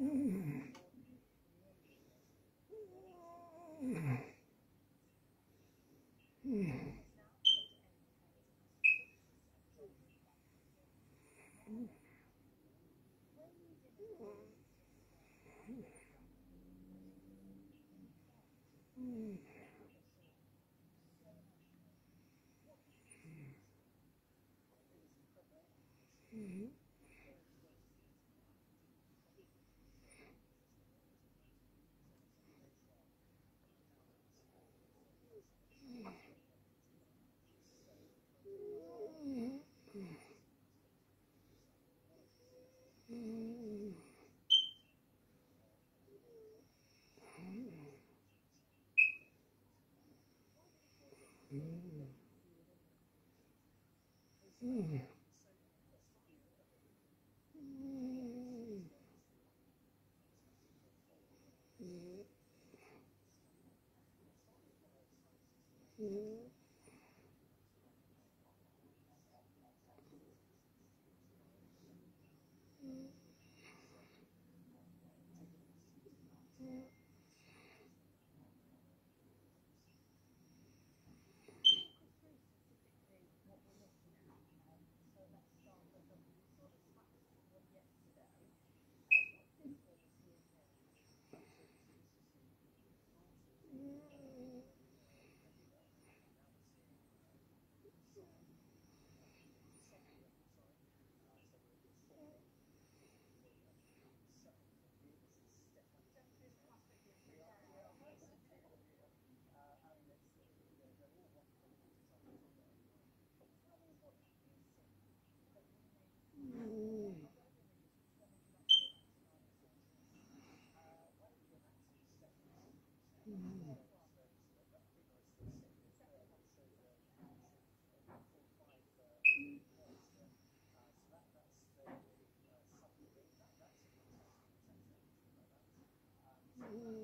Mm-hmm. Ooh.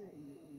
Yeah.